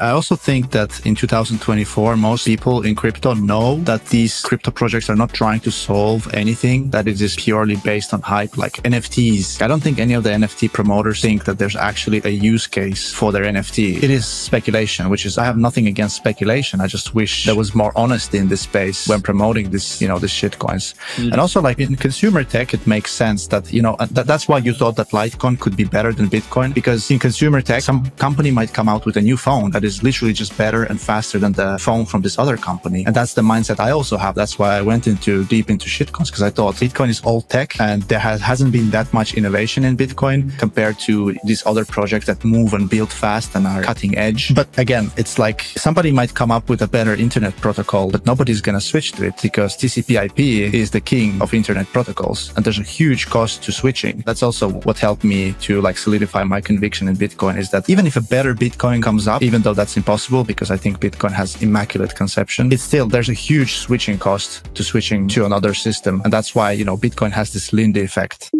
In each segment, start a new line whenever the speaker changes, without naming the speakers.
I also think that in 2024, most people in crypto know that these crypto projects are not trying to solve anything, that it is purely based on hype, like NFTs. I don't think any of the NFT promoters think that there's actually a use case for their NFT. It is speculation, which is, I have nothing against speculation. I just wish there was more honesty in this space when promoting this, you know, this shit coins. Mm. And also like in consumer tech, it makes sense that, you know, that, that's why you thought that Litecoin could be better than Bitcoin because in consumer tech, some company might come out with a new phone that is literally just better and faster than the phone from this other company. And that's the mindset I also have. That's why I went into deep into shitcoins because I thought Bitcoin is all tech and there has, hasn't been that much innovation in Bitcoin compared to these other projects that move and build fast and are cutting edge. But again, it's like somebody might come up with a better internet protocol, but nobody's going to switch to it because TCP IP is the king of internet protocols. And there's a huge cost to switching. That's also what helped me to like solidify my conviction in Bitcoin is that even if a better Bitcoin comes up, even though that's impossible because I think Bitcoin has immaculate conception, it's still, there's a huge switching cost to switching to another system. And that's why, you know, Bitcoin has this Lindy effect.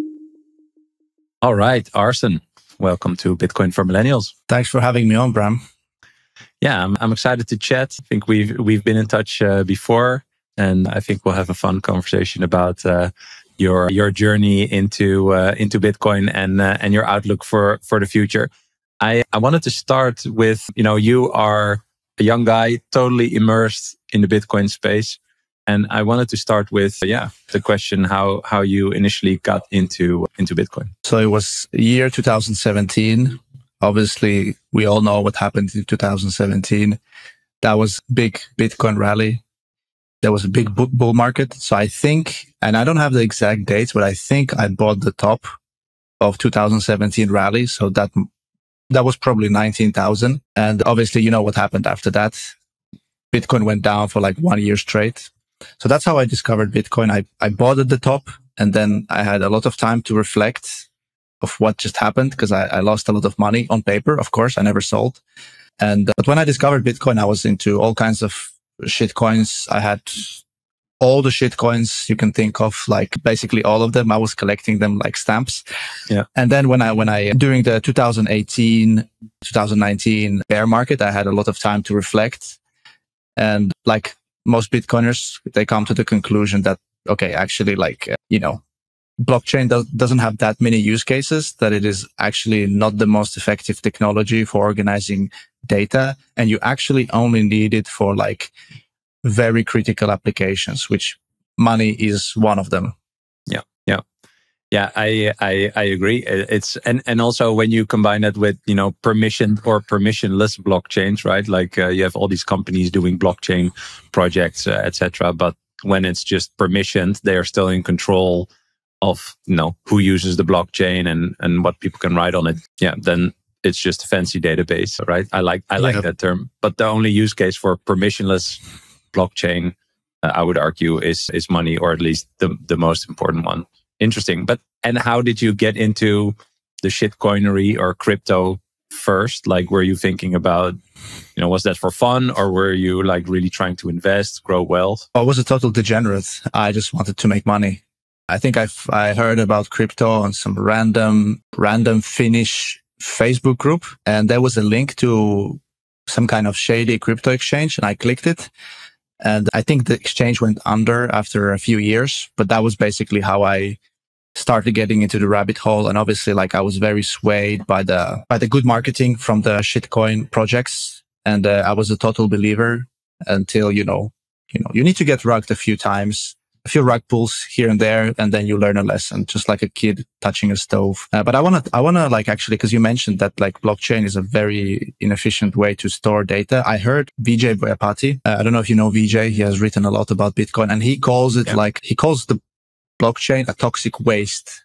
All right, Arsen, welcome to Bitcoin for Millennials.
Thanks for having me on, Bram.
Yeah, I'm, I'm excited to chat. I think we've we've been in touch uh, before, and I think we'll have a fun conversation about uh, your your journey into uh, into Bitcoin and uh, and your outlook for for the future. I I wanted to start with you know you are a young guy totally immersed in the Bitcoin space, and I wanted to start with yeah the question how how you initially got into into Bitcoin.
So it was year 2017. Obviously, we all know what happened in 2017. That was big Bitcoin rally there was a big bull market. So I think, and I don't have the exact dates, but I think I bought the top of 2017 rally. So that, that was probably 19,000. And obviously, you know what happened after that. Bitcoin went down for like one year straight. So that's how I discovered Bitcoin. I, I bought at the top and then I had a lot of time to reflect of what just happened because I, I lost a lot of money on paper. Of course, I never sold. And, uh, but when I discovered Bitcoin, I was into all kinds of shit coins. I had all the shit coins you can think of, like basically all of them. I was collecting them like stamps.
Yeah.
And then when I, when I, during the 2018, 2019 bear market, I had a lot of time to reflect. And like most Bitcoiners, they come to the conclusion that, okay, actually like, uh, you know, blockchain does, doesn't have that many use cases that it is actually not the most effective technology for organizing data. And you actually only need it for like very critical applications, which money is one of them.
Yeah. Yeah. Yeah, I, I I agree. It's and and also when you combine that with you know permission or permissionless blockchains, right? Like uh, you have all these companies doing blockchain projects, uh, etc. But when it's just permissioned, they are still in control of you know who uses the blockchain and and what people can write on it. Yeah, then it's just a fancy database, right? I like I like yeah. that term. But the only use case for permissionless blockchain, uh, I would argue, is is money, or at least the the most important one. Interesting. But and how did you get into the shitcoinery or crypto first? Like, were you thinking about, you know, was that for fun, or were you like really trying to invest, grow wealth?
I was a total degenerate. I just wanted to make money. I think I I heard about crypto on some random random Finnish Facebook group, and there was a link to some kind of shady crypto exchange, and I clicked it. And I think the exchange went under after a few years, but that was basically how I started getting into the rabbit hole. And obviously, like I was very swayed by the, by the good marketing from the shitcoin projects. And uh, I was a total believer until, you know, you know, you need to get rugged a few times a few rug pulls here and there, and then you learn a lesson, just like a kid touching a stove. Uh, but I want to, I want to like actually, because you mentioned that like blockchain is a very inefficient way to store data. I heard Vijay Boyapati. Uh, I don't know if you know Vijay. He has written a lot about Bitcoin, and he calls it yeah. like he calls the blockchain a toxic waste.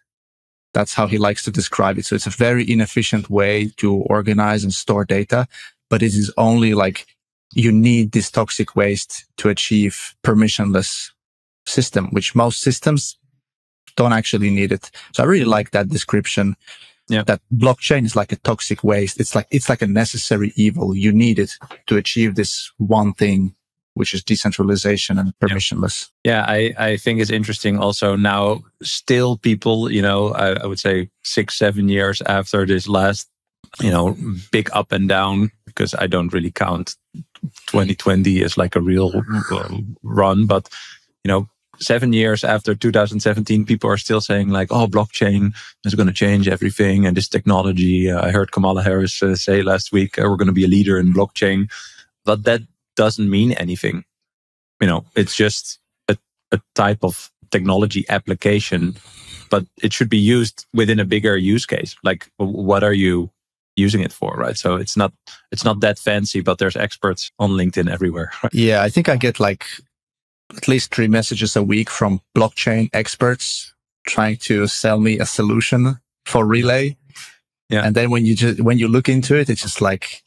That's how he likes to describe it. So it's a very inefficient way to organize and store data, but it is only like you need this toxic waste to achieve permissionless system, which most systems don't actually need it. So I really like that description.
Yeah.
That blockchain is like a toxic waste. It's like, it's like a necessary evil. You need it to achieve this one thing, which is decentralization and permissionless.
Yeah. I, I think it's interesting also now still people, you know, I, I would say six, seven years after this last you know, big up and down because I don't really count 2020 as like a real uh, run, but you know, seven years after 2017, people are still saying like, "Oh, blockchain is going to change everything," and this technology. Uh, I heard Kamala Harris uh, say last week, uh, "We're going to be a leader in blockchain," but that doesn't mean anything. You know, it's just a, a type of technology application, but it should be used within a bigger use case. Like, what are you using it for right so it's not it's not that fancy but there's experts on linkedin everywhere
yeah i think i get like at least three messages a week from blockchain experts trying to sell me a solution for Relai. Yeah. And then when you just, when you look into it, it's just like,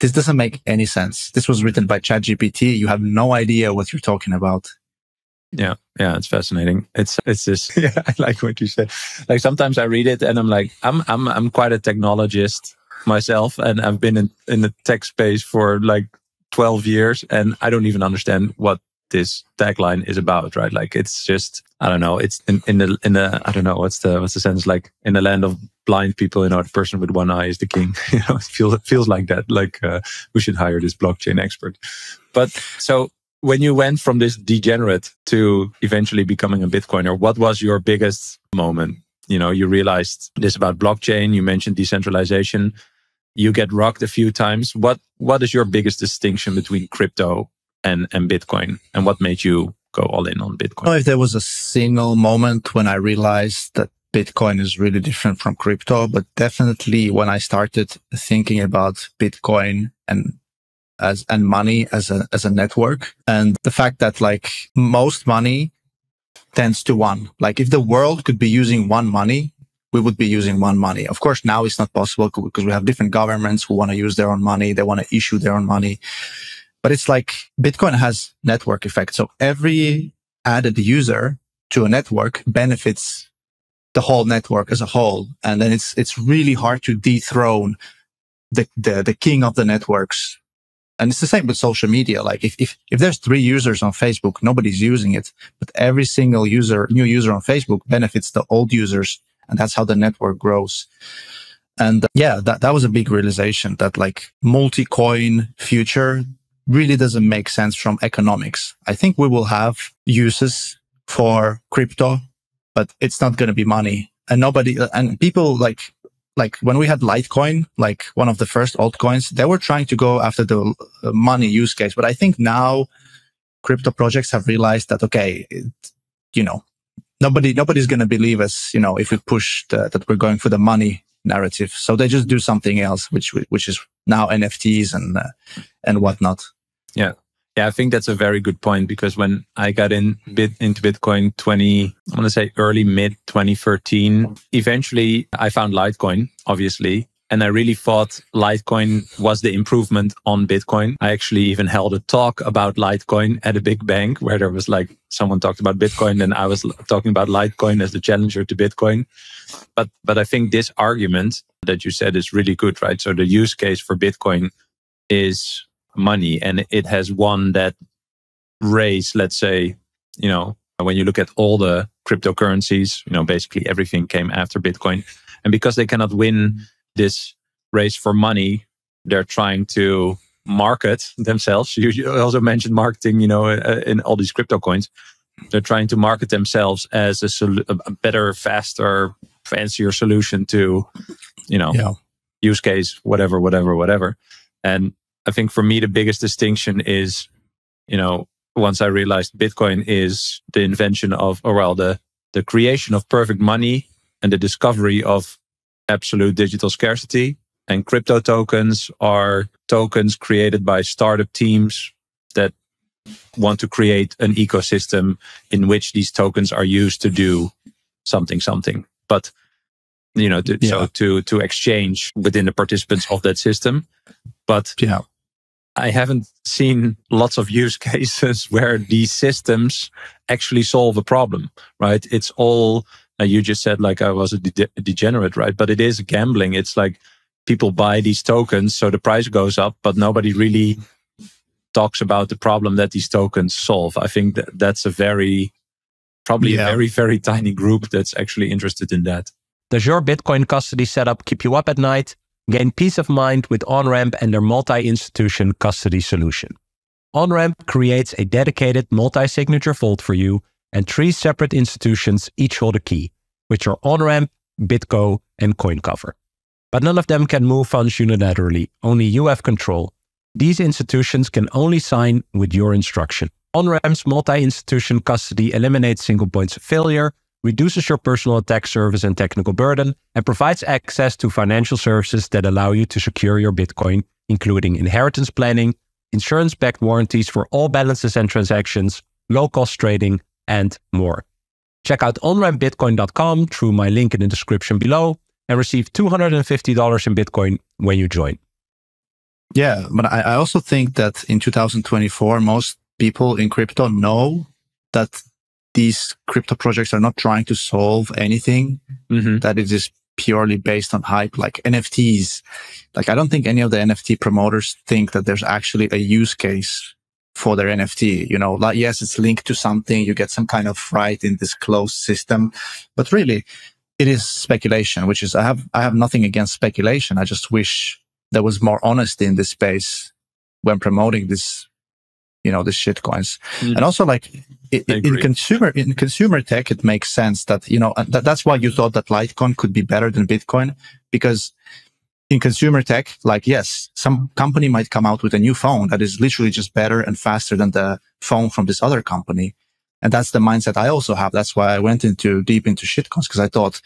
this doesn't make any sense. This was written by ChatGPT. You have no idea what you're talking about.
Yeah. Yeah. It's fascinating. It's, it's just, yeah, I like what you said. Like sometimes I read it and I'm like, I'm, I'm, I'm quite a technologist myself and I've been in, in the tech space for like 12 years and I don't even understand what this tagline is about, right? Like it's just I don't know. It's in, in the in the I don't know what's the what's the sense like in the land of blind people. You know, the person with one eye is the king. you know, it feels it feels like that. Like uh, we should hire this blockchain expert. But so when you went from this degenerate to eventually becoming a Bitcoiner, what was your biggest moment? You know, you realized this about blockchain. You mentioned decentralization. You get rocked a few times. What what is your biggest distinction between crypto and, and Bitcoin? And what made you go all in on Bitcoin?
if there was a single moment when I realized that Bitcoin is really different from crypto, but definitely when I started thinking about Bitcoin and as and money as a as a network and the fact that like most money tends to one. Like if the world could be using one money, we would be using one money. Of course, now it's not possible because we have different governments who want to use their own money. They want to issue their own money. But it's like Bitcoin has network effect. So every added user to a network benefits the whole network as a whole. And then it's, it's really hard to dethrone the, the, the king of the networks. And it's the same with social media. Like if, if, if there's three users on Facebook, nobody's using it, but every single user, new user on Facebook benefits the old users. And that's how the network grows. And uh, yeah, that, that was a big realization that like multi-coin future really doesn't make sense from economics. I think we will have uses for crypto, but it's not going to be money. And nobody, and people like, like when we had Litecoin, like one of the first altcoins, they were trying to go after the uh, money use case. But I think now crypto projects have realized that, okay, it, you know, nobody, nobody's going to believe us, you know, if we push the, that we're going for the money narrative. So they just do something else, which, which is now NFTs and, uh, and whatnot.
Yeah. Yeah, I think that's a very good point because when I got in bit into Bitcoin 20, I want to say early mid 2013, eventually I found Litecoin, obviously. And I really thought Litecoin was the improvement on Bitcoin. I actually even held a talk about Litecoin at a big bank where there was like someone talked about Bitcoin and I was talking about Litecoin as the challenger to Bitcoin. But, but I think this argument that you said is really good, right? So the use case for Bitcoin is money and it has won that race let's say you know when you look at all the cryptocurrencies you know basically everything came after bitcoin. And because they cannot win this race for money they're trying to market themselves. You also mentioned marketing you know uh, in all these crypto coins. They're trying to market themselves as a, sol- a better faster fancier solution to you know yeah. use case whatever whatever whatever. And I think for me, the biggest distinction is, you know, once I realized Bitcoin is the invention of, or well, the, the creation of perfect money and the discovery of absolute digital scarcity. And crypto tokens are tokens created by startup teams that want to create an ecosystem in which these tokens are used to do something, something. But you know, to, yeah. so to to exchange within the participants of that system. But yeah. I haven't seen lots of use cases where these systems actually solve a problem, right? It's all, uh, you just said like I was a, de- a degenerate, right? But it is gambling. It's like people buy these tokens, so the price goes up, but nobody really talks about the problem that these tokens solve. I think that that's a very, probably yeah. a very, very tiny group that's actually interested in that.
Does your Bitcoin custody setup keep you up at night? Gain peace of mind with OnRamp and their multi-institution custody solution. OnRamp creates a dedicated multi-signature vault for you and three separate institutions each hold a key, which are OnRamp, BitGo, and CoinCover. But none of them can move funds unilaterally, only you have control. These institutions can only sign with your instruction. OnRamp's multi-institution custody eliminates single points of failure, reduces your personal attack service and technical burden, and provides access to financial services that allow you to secure your Bitcoin, including inheritance planning, insurance-backed warranties for all balances and transactions, low-cost trading, and more. Check out onrampbitcoin.com through my link in the description below and receive $250 in Bitcoin when you join.
Yeah, but I, I also think that in 2024, most people in crypto know that these crypto projects are not trying to solve anything,
Mm-hmm.
that it is purely based on hype, like NFTs. Like, I don't think any of the NFT promoters think that there's actually a use case for their NFT. You know, like, yes, it's linked to something. You get some kind of right in this closed system, but really it is speculation, which is, I have, I have nothing against speculation. I just wish there was more honesty in this space when promoting this, you know, the shit coins.
Mm.
And also like in consumer, in consumer tech, it makes sense that, you know, that, that's why you thought that Litecoin could be better than Bitcoin because in consumer tech, like, yes, some company might come out with a new phone that is literally just better and faster than the phone from this other company. And that's the mindset I also have. That's why I went into deep into shitcoins because I thought,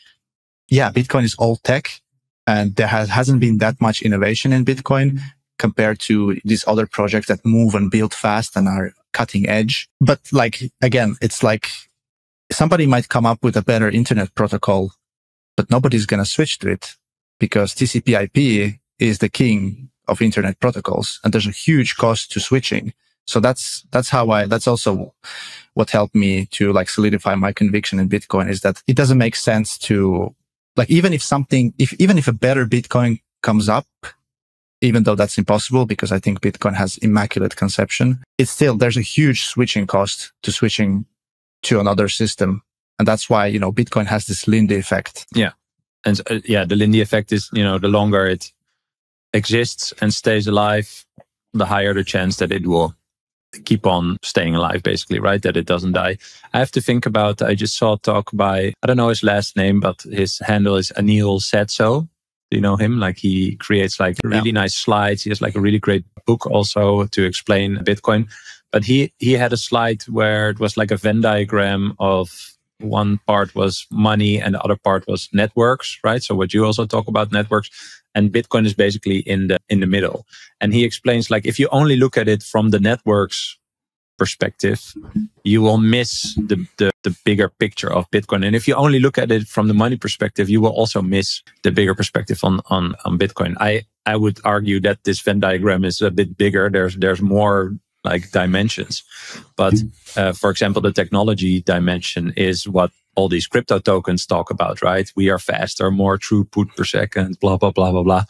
yeah, Bitcoin is old tech and there has, hasn't been that much innovation in Bitcoin compared to these other projects that move and build fast and are cutting edge. But like, again, it's like somebody might come up with a better internet protocol, but nobody's going to switch to it because TCP IP is the king of internet protocols and there's a huge cost to switching. So that's, that's how I, that's also what helped me to like solidify my conviction in Bitcoin is that it doesn't make sense to like, even if something, if, even if a better Bitcoin comes up, even though that's impossible because I think Bitcoin has immaculate conception, it's still, there's a huge switching cost to switching to another system. And that's why, you know, Bitcoin has this Lindy effect. Yeah.
And uh, yeah, the Lindy effect is, you know, the longer it exists and stays alive, the higher the chance that it will keep on staying alive, basically, right? That it doesn't die. I have to think about, I just saw a talk by, I don't know his last name, but his handle is Anil Saidso. Do you know him? Like he creates like really nice slides. He has like a really great book also to explain Bitcoin. But he, he had a slide where it was like a Venn diagram of one part was money and the other part was networks, right? So what you also talk about networks and Bitcoin is basically in the, in the middle. And he explains like, if you only look at it from the networks perspective, you will miss the, the, the bigger picture of Bitcoin. And if you only look at it from the money perspective, you will also miss the bigger perspective on, on, on Bitcoin. I, I would argue that this Venn diagram is a bit bigger. There's, there's more like dimensions. But uh, for example, the technology dimension is what all these crypto tokens talk about, right? We are faster, more throughput per second, blah, blah, blah, blah, blah.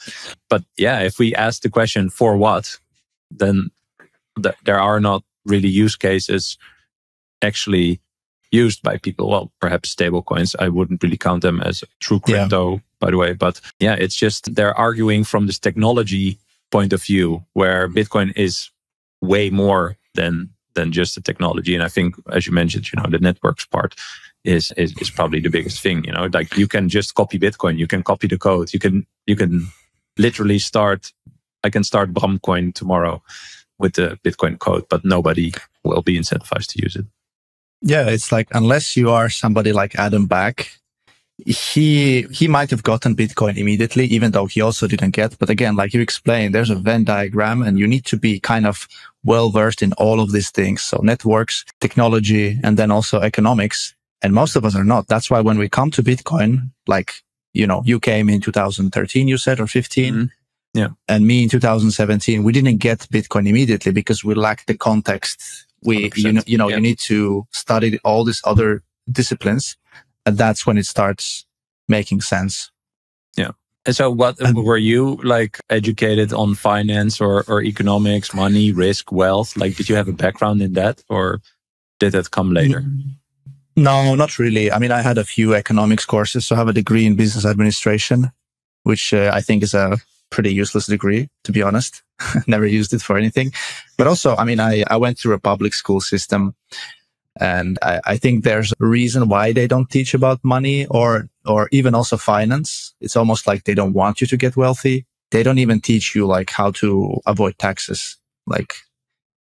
But yeah, if we ask the question for what, then th- there are not really use cases actually used by people. Well, perhaps stable coins. I wouldn't really count them as true
Yeah.
crypto, by the way. But yeah, it's just they're arguing from this technology point of view where Bitcoin is way more than than just the technology. And I think, as you mentioned, you know, the networks part is is, is probably the biggest thing. You know, like you can just copy Bitcoin, you can copy the code, you can you can literally start. I can start Bramcoin tomorrow with the Bitcoin code, but nobody will be incentivized to use it.
Yeah, it's like unless you are somebody like Adam Back, he he might have gotten Bitcoin immediately, even though he also didn't get. But again, like you explained, there's a Venn diagram, and you need to be kind of well versed in all of these things. So networks, technology, and then also economics. And most of us are not. That's why when we come to Bitcoin, like you know, you came in 2013, you said, or 15.
Mhm. Yeah.
And me in 2017, we didn't get Bitcoin immediately because we lacked the context. We, you
100%,
know, you know,
yeah.
you need to study all these other disciplines. And that's when it starts making sense. Yeah.
And so, what
And-
were you like educated on finance or, or economics, money, risk, wealth? Like, did you have a background in that or did that come later?
No, not really. I mean, I had a few economics courses. So I have a degree in business administration, which uh, I think is a pretty useless degree, to be honest. Never used it for anything. But also, I mean, I, I went through a public school system and I, I think there's a reason why they don't teach about money or, or even also finance. It's almost like they don't want you to get wealthy. They don't even teach you like how to avoid taxes. Like,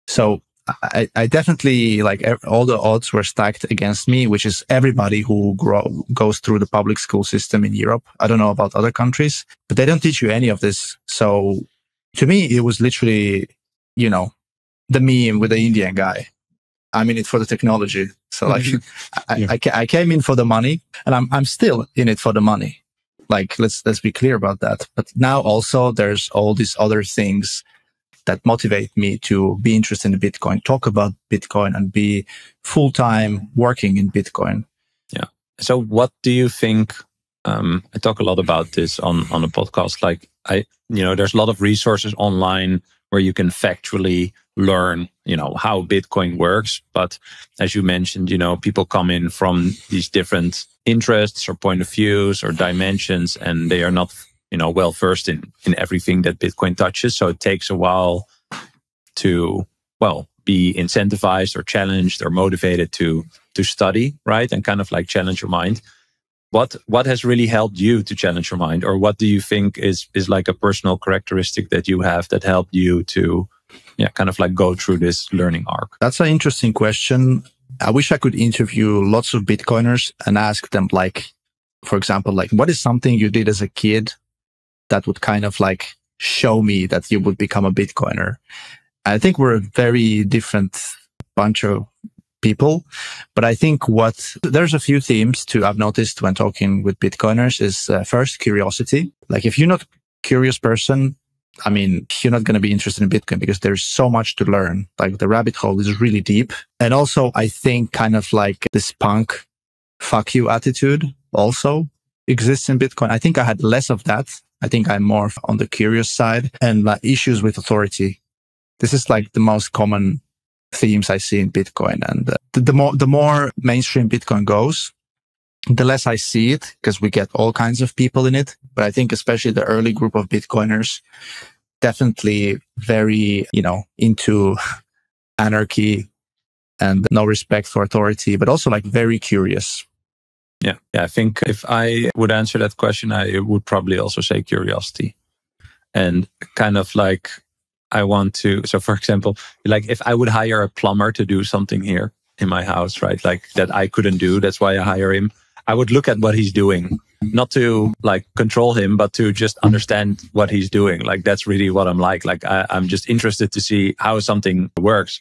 so I, I definitely like all the odds were stacked against me, which is everybody who grow, goes through the public school system in Europe. I don't know about other countries, but they don't teach you any of this. So to me, it was literally, you know, the meme with the Indian guy. I'm in it for the technology. So like mm-hmm. I, yeah. I, I came in for the money and I'm, I'm still in it for the money. Like let's, let's be clear about that. But now also there's all these other things that motivate me to be interested in Bitcoin, talk about Bitcoin and be full time working in Bitcoin.
Yeah. So what do you think? Um, I talk a lot about this on, on a podcast. Like I, you know, there's a lot of resources online where you can factually learn, you know, how Bitcoin works. But as you mentioned, you know, people come in from these different interests or point of views or dimensions, and they are not you know well versed in in everything that bitcoin touches. So it takes a while to well be incentivized or challenged or motivated to to study right? And kind of like challenge your mind. What what has really helped you to challenge your mind? Or what do you think is is like a personal characteristic that you have that helped you to yeah kind of like go through this learning arc?
That's an interesting question. I wish i could interview lots of bitcoiners and ask them like for example like what is something you did as a kid that would kind of like show me that you would become a Bitcoiner. I think we're a very different bunch of people, but I think what there's a few themes to I've noticed when talking with Bitcoiners is uh, first curiosity. Like if you're not curious person, I mean, you're not going to be interested in Bitcoin because there's so much to learn. Like the rabbit hole is really deep. And also I think kind of like this punk fuck you attitude also exists in Bitcoin. I think I had less of that I think I'm more on the curious side and like issues with authority. This is like the most common themes I see in Bitcoin. And uh, the, the more, the more mainstream Bitcoin goes, the less I see it because we get all kinds of people in it. But I think especially the early group of Bitcoiners, definitely very, you know, into anarchy and no respect for authority, but also like very curious.
Yeah. Yeah. I think if I would answer that question, I would probably also say curiosity and kind of like, I want to. So, for example, like if I would hire a plumber to do something here in my house, right? Like that I couldn't do. That's why I hire him. I would look at what he's doing, not to like control him, but to just understand what he's doing. Like that's really what I'm like. Like I, I'm just interested to see how something works.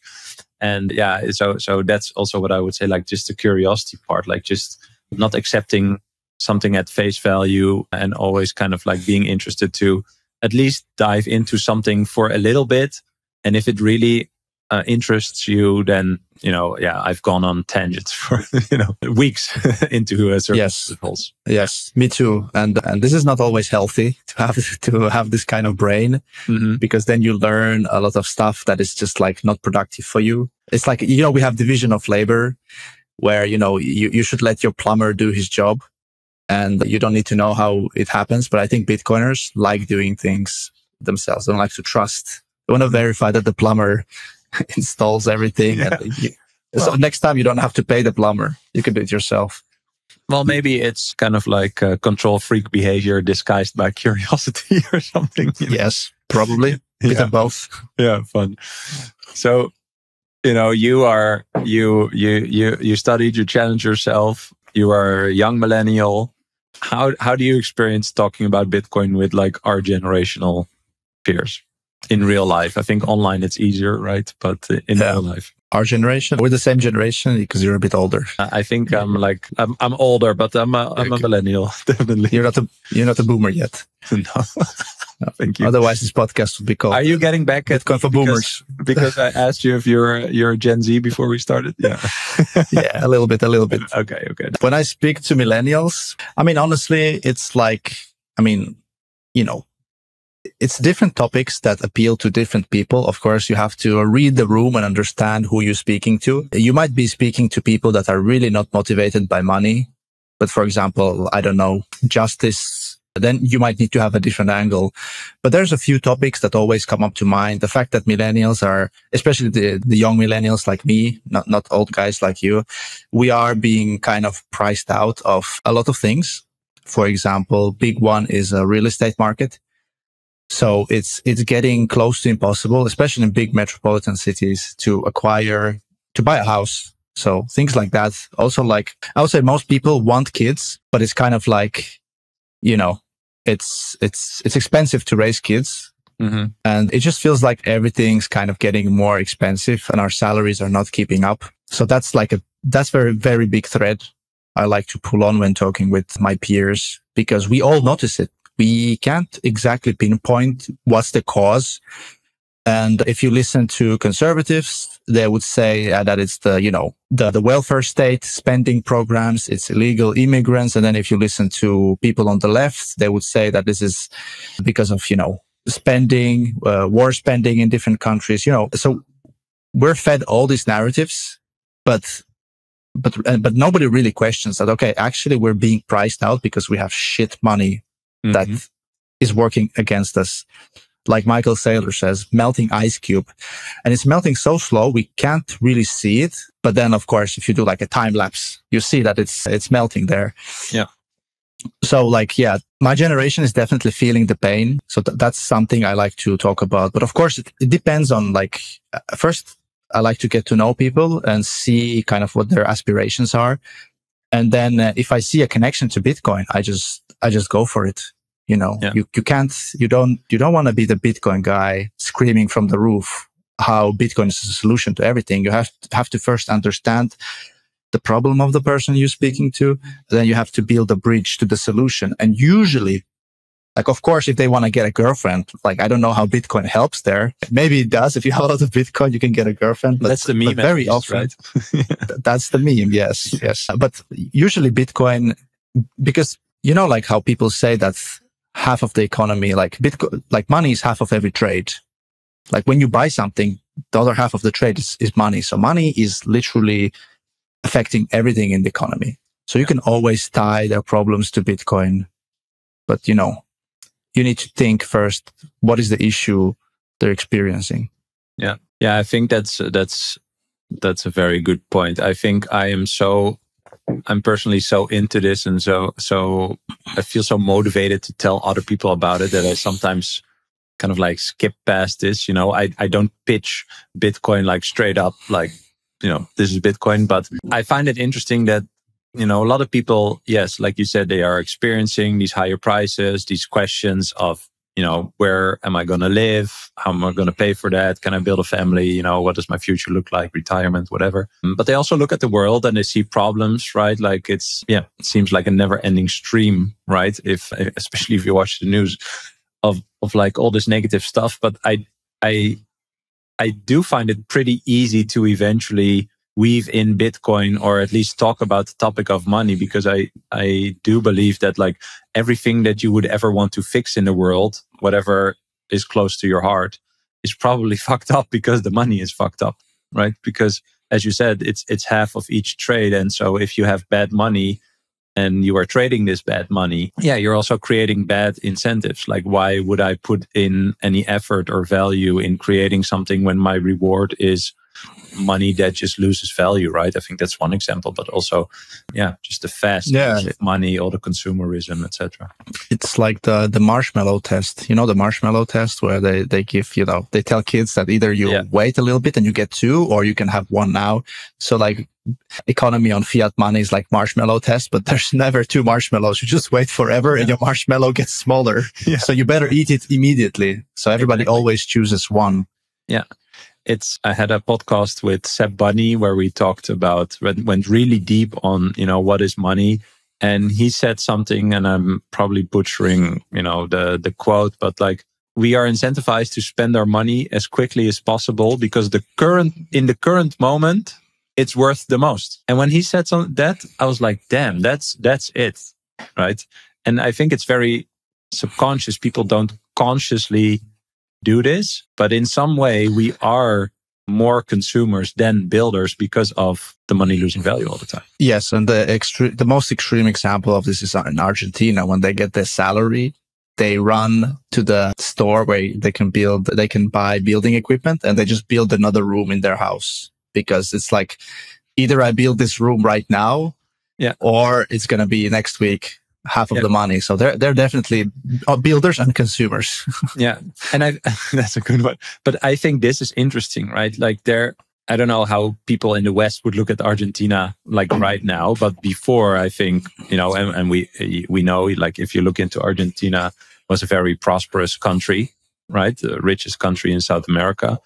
And yeah, so so that's also what I would say. Like just the curiosity part. Like just not accepting something at face value and always kind of like being interested to at least dive into something for a little bit. And if it really uh, interests you, then, you know, yeah, I've gone on tangents for, you know, weeks into a certain
yes. Yes, me too. And, and this is not always healthy to have, to have this kind of brain mm-hmm. because then you learn a lot of stuff that is just like not productive for you. It's like, you know, we have division of labor where, you know, you, you should let your plumber do his job and you don't need to know how it happens. But I think Bitcoiners like doing things themselves. They don't like to trust. They want to verify that the plumber installs everything. Yeah. You, well, so next time you don't have to pay the plumber. You can do it yourself.
Well, maybe it's kind of like control freak behavior disguised by curiosity or something.
You know? Yes, probably. Yeah. both.
Yeah, fun. So you know you are you you you you studied you challenge yourself. You are a young millennial. How how do you experience talking about bitcoin with like our generational peers? In real life. I think online it's easier right? But in yeah. real life
our generation we're the same generation because you're a bit older uh,
i think i'm like i'm, I'm older but i'm a, I'm a millennial definitely
you're not a you're not a boomer yet
no thank you.
Otherwise, this podcast would be called.
Are you getting back at
Bitcoin for
because,
boomers?
Because I asked you if you're you're Gen Z before we started.
Yeah, yeah, a little bit, a little bit.
Okay, okay.
When I speak to millennials, I mean, honestly, it's like, I mean, you know, it's different topics that appeal to different people. Of course, you have to read the room and understand who you're speaking to. You might be speaking to people that are really not motivated by money. But for example, I don't know, justice then you might need to have a different angle. But there's a few topics that always come up to mind. The fact that millennials are, especially the, the young millennials like me, not, not old guys like you, we are being kind of priced out of a lot of things. For example, big one is a real estate market. So it's, it's getting close to impossible, especially in big metropolitan cities to acquire, to buy a house. So things like that. Also like, I would say most people want kids, but it's kind of like, you know, it's, it's, it's expensive to raise kids.
Mm-hmm.
And it just feels like everything's kind of getting more expensive and our salaries are not keeping up. So that's like a, that's very, very big thread I like to pull on when talking with my peers because we all notice it we can't exactly pinpoint what's the cause. And if you listen to conservatives, they would say uh, that it's the, you know, the, the welfare state spending programs, it's illegal immigrants. And then if you listen to people on the left, they would say that this is because of, you know, spending, uh, war spending in different countries, you know, so we're fed all these narratives, but but uh, but nobody really questions that okay actually we're being priced out because we have shit money mm-hmm. that is working against us. Like Michael Saylor says, melting ice cube. And it's melting so slow, we can't really see it. But then, of course, if you do like a time lapse, you see that it's, it's melting there.
Yeah.
So like, yeah, my generation is definitely feeling the pain. So th- that's something I like to talk about. But of course, it, it depends on like, uh, first, I like to get to know people and see kind of what their aspirations are. And then uh, if I see a connection to Bitcoin, I just, I just go for it. You know,
yeah.
you, you can't, you don't, you don't want to be the Bitcoin guy screaming from the roof how Bitcoin is a solution to everything. You have to, have to first understand the problem of the person you're speaking to. Then you have to build a bridge to the solution. And usually like, of course, if they want to get a girlfriend, like, I don't know how Bitcoin helps there. Maybe it does. If you have a lot of Bitcoin, you can get a girlfriend.
But, that's the meme.
very often,
right?
that's the meme. Yes. Yes. But usually Bitcoin, because you know, like how people say that half of the economy, like Bitcoin, like money is half of every trade. Like when you buy something, the other half of the trade is, is money. So money is literally affecting everything in the economy. So you can always tie their problems to Bitcoin. But you know, you need to think first what is the issue they're experiencing
yeah yeah i think that's that's that's a very good point i think i am so i'm personally so into this and so so i feel so motivated to tell other people about it that i sometimes kind of like skip past this you know? I i don't pitch bitcoin like straight up like you know this is bitcoin but i find it interesting that you know, a lot of people, yes, like you said, they are experiencing these higher prices, these questions of, you know, where am I going to live? How am I going to pay for that? Can I build a family? You know, what does my future look like? Retirement, whatever. Mm, but they also look at the world and they see problems, right? Like it's, yeah, it seems like a never ending stream, right? If, especially if you watch the news of, of like all this negative stuff. But I, I, I do find it pretty easy to eventually weave in Bitcoin or at least talk about the topic of money because I, I do believe that like everything that you would ever want to fix in the world, whatever is close to your heart, is probably fucked up because the money is fucked up, right? Because as you said, it's it's half of each trade. And so if you have bad money and you are trading this bad money, yeah, you're also creating bad incentives. Like why would I put in any effort or value in creating something when my reward is money that just loses value, right? I think that's one example, but also, yeah, just the fast
yeah.
money, all the consumerism, etc.
It's like the the marshmallow test. You know the marshmallow test where they they give you know they tell kids that either you yeah. wait a little bit and you get two, or you can have one now. So like economy on fiat money is like marshmallow test, but there's never two marshmallows. You just wait forever yeah. and your marshmallow gets smaller. Yeah. So you better eat it immediately. So everybody exactly. always chooses one.
Yeah it's I had a podcast with Seb Bunny where we talked about went really deep on you know what is money, and he said something, and I'm probably butchering you know the the quote, but like we are incentivized to spend our money as quickly as possible because the current in the current moment it's worth the most. And when he said some, that, I was like, damn, that's that's it, right? And I think it's very subconscious. People don't consciously do this, but in some way we are more consumers than builders because of the money losing value all the time.
Yes, and the extreme, the most extreme example of this is in Argentina. When they get their salary, they run to the store where they can build, they can buy building equipment and they just build another room in their house because it's like either I build this room right now,
yeah,
or it's going to be next week half of yeah. the money. So they're they're definitely uh, builders and consumers.
yeah, and I that's a good one. But I think this is interesting, right? Like there, I don't know how people in the West would look at Argentina like right now, but before I think you know, and, and we we know like if you look into Argentina was a very prosperous country, right? The richest country in South America.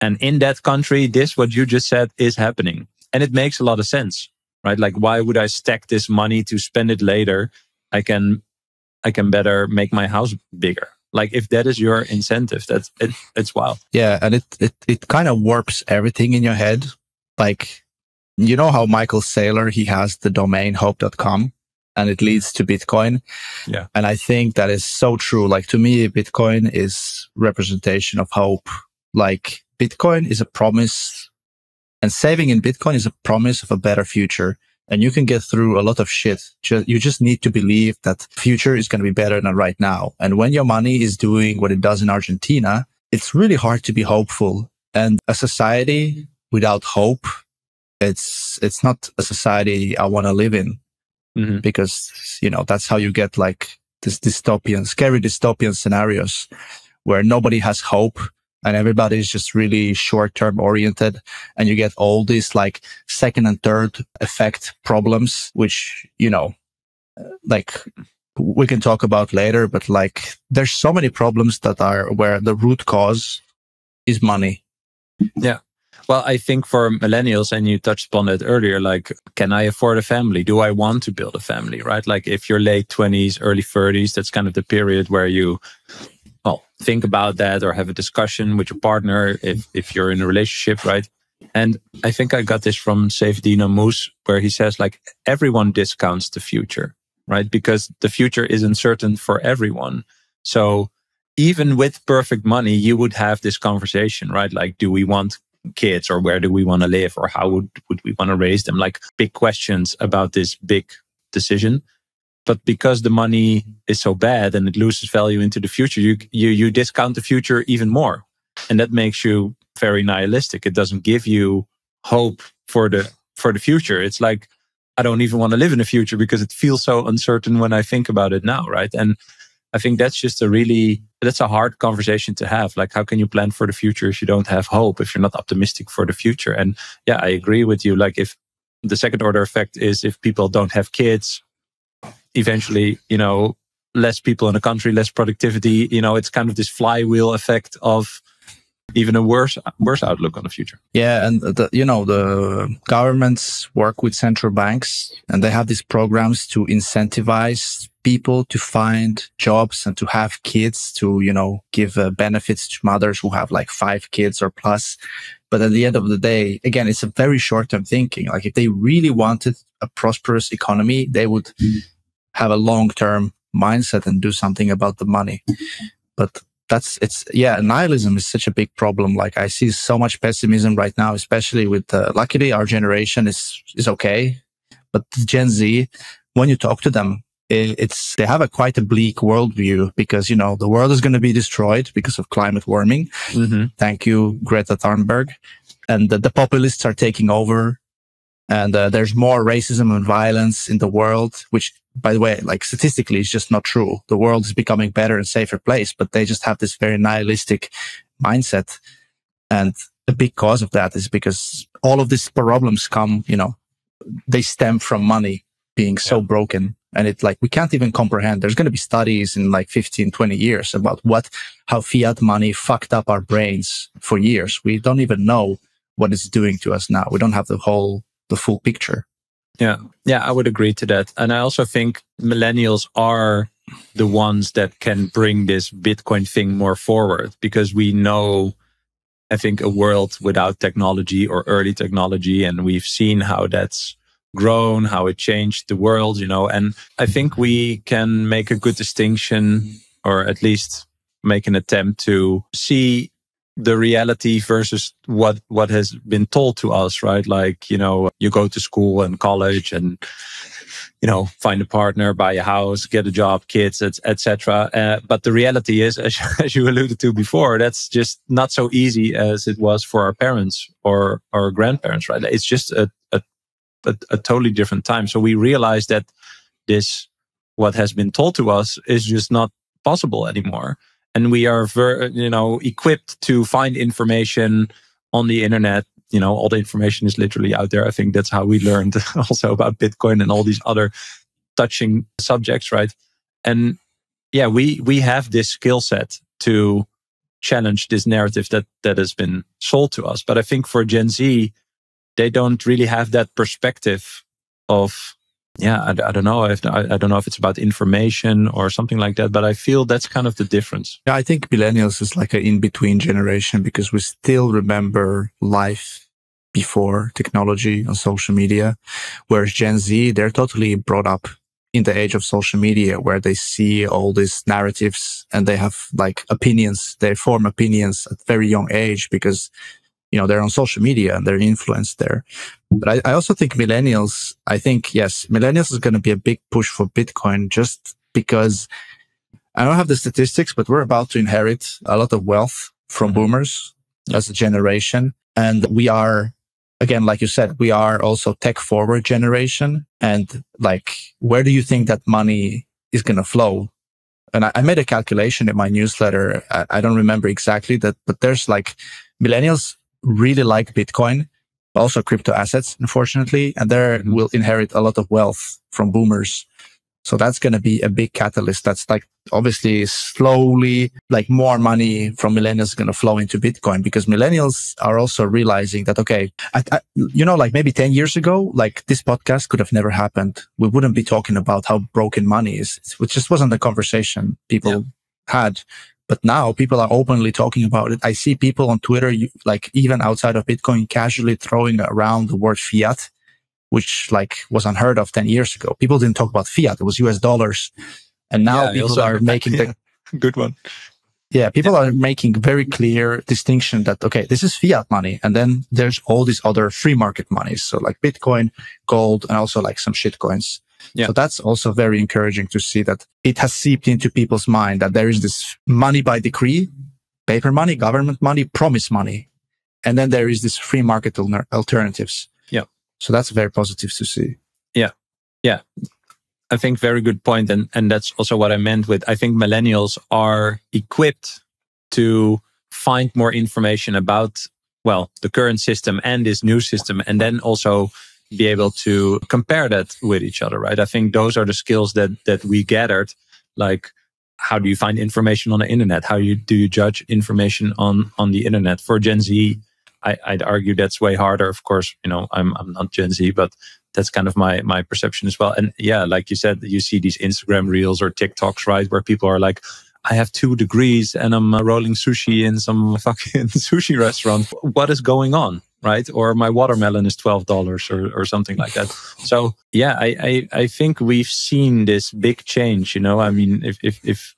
And in that country, this, what you just said, is happening. And it makes a lot of sense right? Like, why would I stack this money to spend it later? I can, I can better make my house bigger. Like, if that is your incentive, that's it, it's wild.
Yeah, and it it it kind of warps everything in your head. Like, you know how Michael Saylor he has the domain hope.com and it leads to Bitcoin.
Yeah.
And I think that is so true. Like to me, Bitcoin is representation of hope. Like Bitcoin is a promise and saving in Bitcoin is a promise of a better future. And you can get through a lot of shit. You just need to believe that future is going to be better than right now. And when your money is doing what it does in Argentina, it's really hard to be hopeful. And a society without hope, it's, it's not a society I want to live in mm-hmm. because, you know, that's how you get like this dystopian, scary dystopian scenarios where nobody has hope and everybody is just really short term oriented and you get all these like second and third effect problems which you know uh, like we can talk about later but like there's so many problems that are where the root cause is money
yeah well, I think for millennials, and you touched upon it earlier, like, can I afford a family? Do I want to build a family? Right? Like, if you're late 20s, early 30s, that's kind of the period where you think about that or have a discussion with your partner if, if you're in a relationship, right? And I think I got this from Saifedean Ammous, where he says like everyone discounts the future, right? Because the future is uncertain for everyone. So even with perfect money, you would have this conversation, right? Like, do we want kids or where do we want to live or how would, would we want to raise them? Like big questions about this big decision. But because the money is so bad and it loses value into the future, you, you, you discount the future even more. And that makes you very nihilistic. It doesn't give you hope for the, for the future. It's like, I don't even want to live in the future because it feels so uncertain when I think about it now. Right. And I think that's just a really, that's a hard conversation to have. Like, how can you plan for the future if you don't have hope, if you're not optimistic for the future? And yeah, I agree with you. Like, if the second order effect is if people don't have kids eventually, you know, less people in a country, less productivity. You know, it's kind of this flywheel effect of even a worse worse outlook on the future.
Yeah, and the, you know the governments work with central banks, and they have these programs to incentivize people to find jobs and to have kids, to you know give uh, benefits to mothers who have like five kids or plus. But at the end of the day, again, it's a very short term thinking. Like if they really wanted a prosperous economy, they would. Mm have a long term mindset and do something about the money. But that's it's yeah nihilism is such a big problem. Like i see so much pessimism right now especially with uh, luckily our generation is is okay. But gen z when you talk to them it's they have a quite a bleak worldview because you know the world is going to be destroyed because of climate warming. Mm-hmm. thank you greta thunberg. And the, the populists are taking over and uh, there's more racism and violence in the world which by the way like statistically is just not true. The world is becoming better and safer place but they just have this very nihilistic mindset. And a big cause of that is because all of these problems come you know they stem from money being so yeah. broken. And it like we can't even comprehend. There's going to be studies in like 15 20 years about what how fiat money fucked up our brains for years. We don't even know what it's doing to us now. We don't have the whole the full picture.
Yeah. Yeah, I would agree to that. And I also think millennials are the ones that can bring this Bitcoin thing more forward because we know, I think, a world without technology or early technology. And we've seen how that's grown, how it changed the world, you know. And I think we can make a good distinction or at least make an attempt to see the reality versus what what has been told to us right? Like you know you go to school and college and you know find a partner buy a house get a job kids etc uh, but the reality is as, as you alluded to before that's just not so easy as it was for our parents or our grandparents right? It's just a, a, a, a totally different time. So we realize that this what has been told to us is just not possible anymore and we are ver- you know equipped to find information on the internet. You know all the information is literally out there. I think that's how we learned also about bitcoin and all these other touching subjects right? And yeah we we have this skill set to challenge this narrative that that has been sold to us. But i think for gen z they don't really have that perspective of yeah, I, I, don't know if I, I, don't know if it's about information or something like that, but I feel that's kind of the difference.
Yeah, I think millennials is like an in-between generation because we still remember life before technology and social media, whereas Gen Z they're totally brought up in the age of social media where they see all these narratives and they have like opinions. They form opinions at very young age because you know, they're on social media and they're influenced there. But I, I also think millennials, I think, yes, millennials is going to be a big push for Bitcoin just because I don't have the statistics, but we're about to inherit a lot of wealth from mm-hmm. boomers as a generation. And we are, again, like you said, we are also tech forward generation. And like, where do you think that money is going to flow? And I, I, made a calculation in my newsletter. I, I don't remember exactly that, but there's like millennials really like Bitcoin, also crypto assets, unfortunately, and there mm-hmm. will inherit a lot of wealth from boomers. So that's going to be a big catalyst. That's like obviously slowly, like more money from millennials is going to flow into Bitcoin because millennials are also realizing that, okay, I, I, you know, like maybe 10 years ago, like this podcast could have never happened. We wouldn't be talking about how broken money is. It just wasn't the conversation people yeah. had. But now people are openly talking about it. I see people on Twitter, like even outside of Bitcoin, casually throwing around the word fiat, which like was unheard of 10 years ago. People didn't talk about fiat. It was US dollars. And now yeah, people are making the
good one.
Yeah, people yeah. are making very clear distinction that, okay, this is fiat money. And then there's all these other free market monies. So like Bitcoin, gold, and also like some shit coins. Yeah. So that's also very encouraging to see that it has seeped into people's mind that there is this money by decree, paper money, government money, promise money. And then there is this free market alternatives.
Yeah.
So that's very positive to see.
Yeah. Yeah. I think very good point. And, and that's also what I meant with, I think millennials are equipped to find more information about, well, the current system and this new system. And then also be able to compare that with each other, right? I think those are the skills that that we gathered. Like, how do you find information on the internet? How you do you judge information on on the internet? For Gen Z, I, I'd argue that's way harder. Of course, you know, I'm I'm not Gen Z, but that's kind of my my perception as well. And yeah, like you said, you see these Instagram reels or TikToks, right, where people are like, I have two degrees and I'm rolling sushi in some fucking sushi restaurant. What is going on? Right? Or my watermelon is twelve dollars or or something like that. So yeah, I, I I think we've seen this big change. You know, I mean, if if if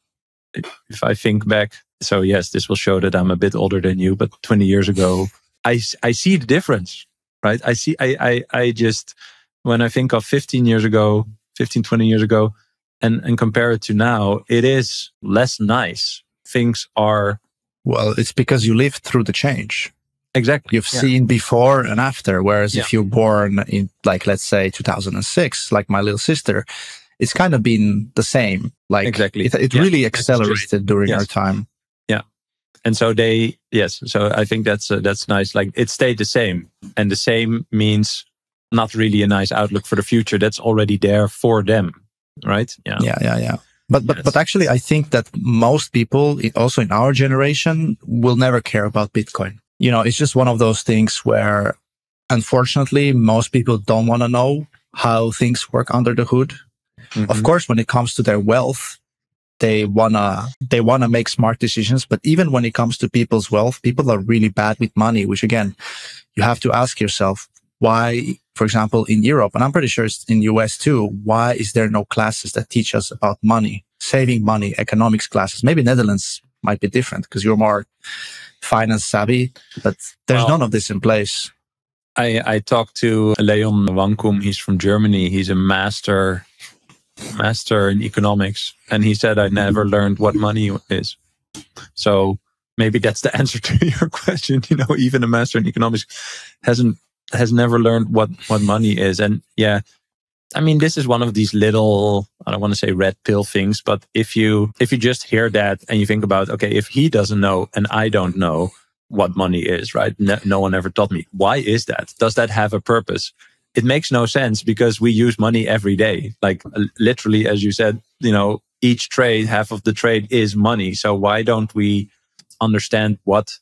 if I think back, so yes, this will show that I'm a bit older than you, but 20 years ago, I I see the difference, right? I see I I I just when I think of 15 years ago, 15 20 years ago, and and compare it to now, it is less nice. Things are
well, it's because you lived through the change.
Exactly.
You've yeah. seen before and after. Whereas yeah. if you're born in like, let's say 2006, like my little sister, it's kind of been the same. Like exactly. it, it yeah. really accelerated during yes. our time.
Yeah. And so they, yes. So I think that's, uh, that's nice. Like it stayed the same and the same means not really a nice outlook for the future. That's already there for them. Right.
Yeah. Yeah. Yeah. Yeah. But, but, yes. but actually, I think that most people also in our generation will never care about Bitcoin you know, it's just one of those things where unfortunately most people don't want to know how things work under the hood. Mm-hmm. Of course, when it comes to their wealth, they wanna, they wanna make smart decisions. But even when it comes to people's wealth, people are really bad with money, which again, you have to ask yourself, why, for example, in Europe, and I'm pretty sure it's in the US too, why is there no classes that teach us about money, saving money, economics classes? Maybe Netherlands might be different because you're more finance savvy, but there's well, none of this in place.
I, I talked to Leon Wankum. He's from Germany. He's a master master in economics, and he said I never learned what money is. So maybe that's the answer to your question. You know, even a master in economics hasn't has never learned what what money is. And yeah, I mean, this is one of these little I don't want to say red pill things, but if you if you just hear that and you think about okay, if he doesn't know and I don't know what money is, right? No, no one ever taught me. Why is that? Does that have a purpose? It makes no sense because we use money every day. Like uh, literally, as you said, you know, each trade, half of the trade is money. So why don't we understand what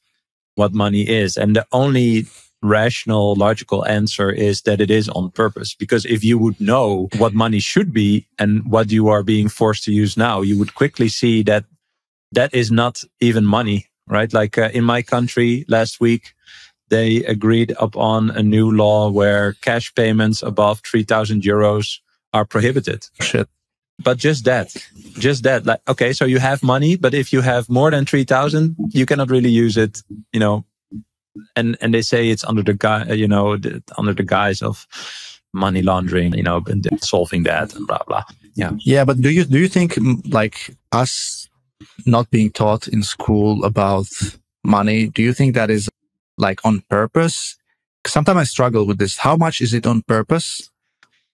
what money is? And the only rational, logical answer is that it is on purpose. Because if you would know what money should be and what you are being forced to use now, you would quickly see that that is not even money, right? Like uh, in my country last week, they agreed upon a new law where cash payments above 3000 euros are prohibited.
Shit.
But just that, just that, like, okay, so you have money, but if you have more than 3000, you cannot really use it, you know, and and they say it's under the guy, you know, the, under the guise of money laundering, you know, and solving that and blah blah. Yeah,
yeah. But do you do you think mm, like us not being taught in school about money? Do you think that is like on purpose? Sometimes I struggle with this. How much is it on purpose?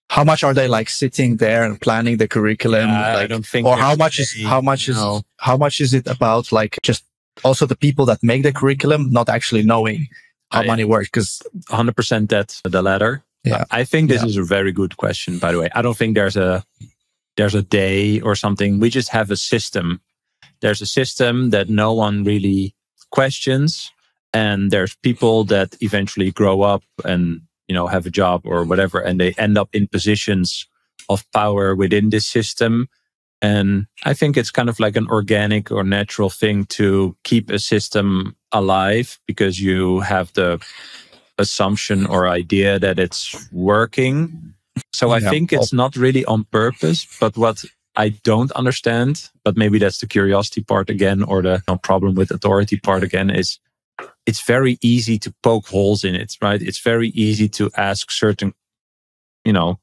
How much are they like sitting there and planning the curriculum?
like,
I
don't think.
Or how much is how much is no. how much is it about like just also the people that make the curriculum not actually knowing how I, money works because
100% that's the latter. Yeah. I think this yeah. is a very good question by the way. I don't think there's a there's a day or something. We just have a system. There's a system that no one really questions and there's people that eventually grow up and you know have a job or whatever and they end up in positions of power within this system and I think it's kind of like an organic or natural thing to keep a system alive because you have the assumption or idea that it's working. So yeah. I think it's not really on purpose, but what I don't understand, but maybe that's the curiosity part again, or the problem with authority part again, is it's very easy to poke holes in it, right? It's very easy to ask certain, you know,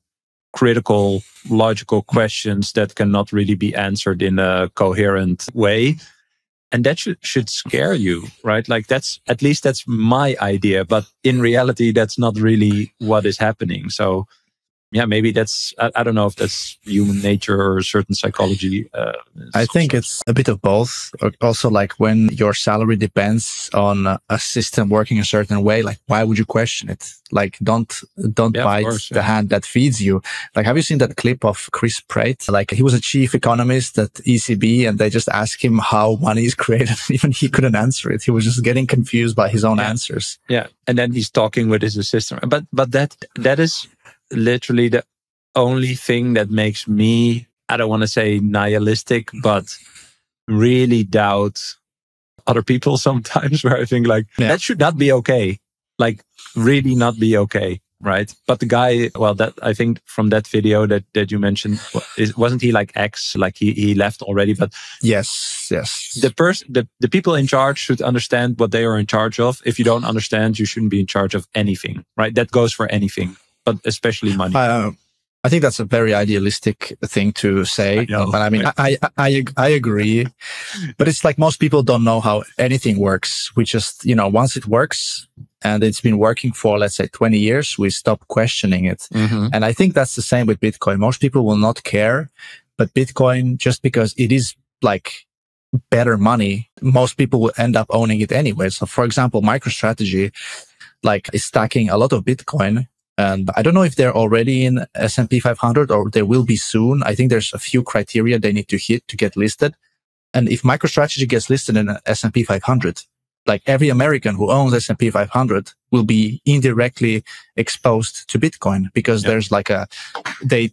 critical, logical questions that cannot really be answered in a coherent way. And that should, should scare you, right? Like that's, at least that's my idea. But in reality, that's not really what is happening. So yeah, maybe that's, I, I, don't know if that's human nature or certain psychology. Uh,
I think it's a bit of both. Also, like when your salary depends on a system working a certain way, like why would you question it? Like don't, don't yeah, bite course, the yeah. hand that feeds you. Like, have you seen that clip of Chris Pratt? Like he was a chief economist at ECB and they just asked him how money is created. Even he couldn't answer it. He was just getting confused by his own
yeah.
answers.
Yeah. And then he's talking with his assistant. But, but that, that is, literally the only thing that makes me, I don't want to say nihilistic, but really doubt other people sometimes where I think like yeah. that should not be okay. Like really not be okay. Right. But the guy, well, that I think from that video that, that you mentioned, wasn't he like ex, like he, he left already? But
yes, yes.
The person, the, the people in charge should understand what they are in charge of. If you don't understand, you shouldn't be in charge of anything. Right. That goes for anything but especially money.
Uh, I think that's a very idealistic thing to say, I know, but I mean, I, I, I agree, but it's like most people don't know how anything works. We just, you know, once it works and it's been working for, let's say 20 years, we stop questioning it. Mm-hmm. And I think that's the same with Bitcoin. Most people will not care, but Bitcoin, just because it is like better money, most people will end up owning it anyway. So for example, MicroStrategy, like is stacking a lot of Bitcoin and I don't know if they're already in S&P 500 or they will be soon. I think there's a few criteria they need to hit to get listed. And if MicroStrategy gets listed in S&P 500, like every American who owns S&P 500 will be indirectly exposed to Bitcoin because there's like a, they,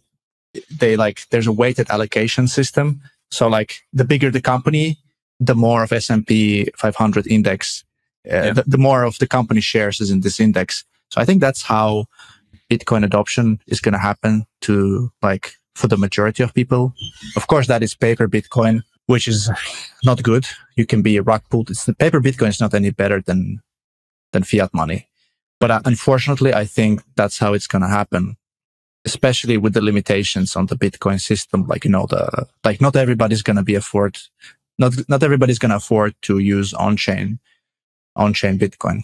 they like, there's a weighted allocation system. So like the bigger the company, the more of S&P 500 index, uh, the, the more of the company shares is in this index. So I think that's how Bitcoin adoption is going to happen to like for the majority of people. Of course, that is paper Bitcoin. which is not good. You can be a rug pulled. It's the paper Bitcoin is not any better than, than fiat money. But uh, unfortunately, I think that's how it's going to happen, especially with the limitations on the Bitcoin system. Like, you know, the, like not everybody's going to be afford, not, not everybody's going to afford to use on chain, on chain Bitcoin.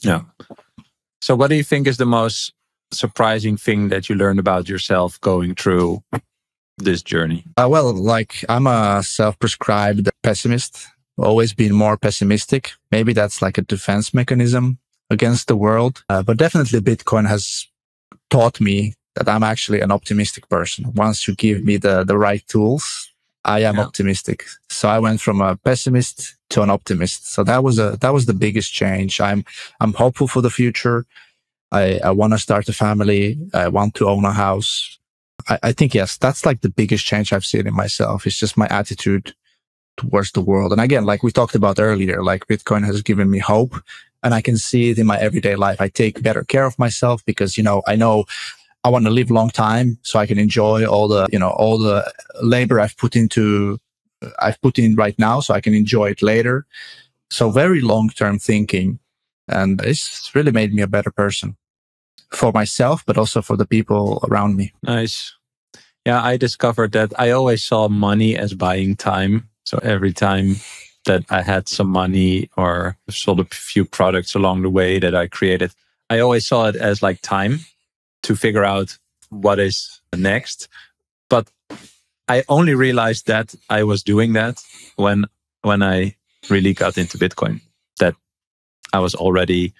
Yeah. So what do you think is the most surprising thing that you learned about yourself going through this journey?
Uh, well, like I'm a self-prescribed pessimist, always been more pessimistic. Maybe that's like a defense mechanism against the world. Uh, but definitely Bitcoin has taught me that I'm actually an optimistic person. Once you give me the, the right tools, I am yeah. optimistic. So I went from a pessimist to an optimist. So that was a, that was the biggest change. I'm, I'm hopeful for the future. I, I want to start a family. I want to own a house. I, I think, yes, that's like the biggest change I've seen in myself. It's just my attitude towards the world. And again, like we talked about earlier, like Bitcoin has given me hope and I can see it in my everyday life. I take better care of myself because, you know, I know I want to live long time so I can enjoy all the, you know, all the labor I've put into, I've put in right now so I can enjoy it later. So very long term thinking. And it's really made me a better person for myself, but also for the people around me.
Nice. Yeah, I discovered that I always saw money as buying time. So every time that I had some money or sold a few products along the way that I created, I always saw it as like time to figure out what is next. But I only realized that I was doing that when when I really got into Bitcoin. I was already